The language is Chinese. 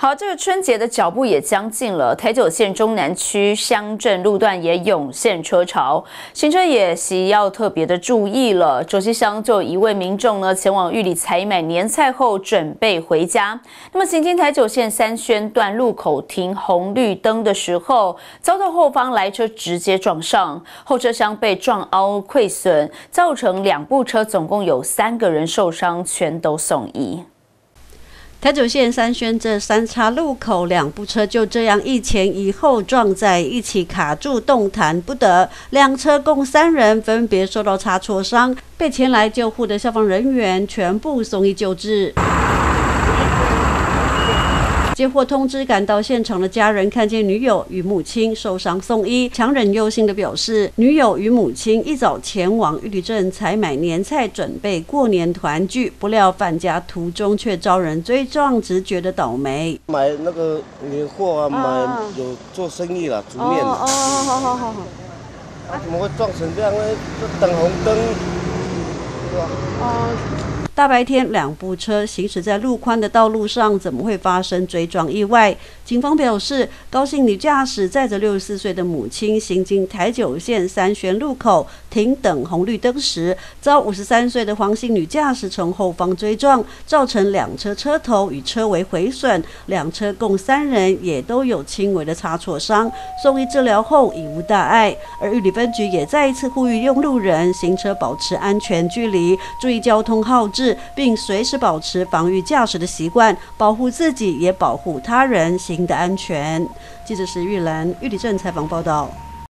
好，这个春节的脚步也将近了，台九线中南区乡镇路段也涌现车潮，行车也需要特别的注意了。卓溪乡就一位民众呢，前往玉里采买年菜后准备回家，那么行经台九线三宣段路口停红绿灯的时候，遭到后方来车直接撞上，后车厢被撞凹溃损，造成两部车总共有三个人受伤，全都送医。台九线三宣这三岔路口，两部车就这样一前一后撞在一起，卡住动弹不得。两车共三人分别受到擦挫伤，被前来救护的消防人员全部送医救治。接获通知，赶到现场的家人看见女友与母亲受伤送医，强忍忧心的表示，女友与母亲一早前往玉里镇采买年菜，准备过年团聚，不料返家途中却遭人追撞，直觉得倒霉。买那个年货啊，买有做生意了，煮面。哦哦，好好好好。怎么会撞成这样呢？等红灯，是吧？哦。大白天，两部车行驶在路宽的道路上，怎么会发生追撞意外？警方表示，高姓女驾驶载着六十四岁的母亲行经台九线三宣路口停等红绿灯时，遭五十三岁的黄姓女驾驶从后方追撞，造成两车车头与车尾毁损，两车共三人也都有轻微的擦挫伤，送医治疗后已无大碍。而玉里分局也再一次呼吁用路人行车保持安全距离，注意交通号志。并随时保持防御驾驶的习惯，保护自己也保护他人行的安全。记者石玉兰玉里镇采访报道。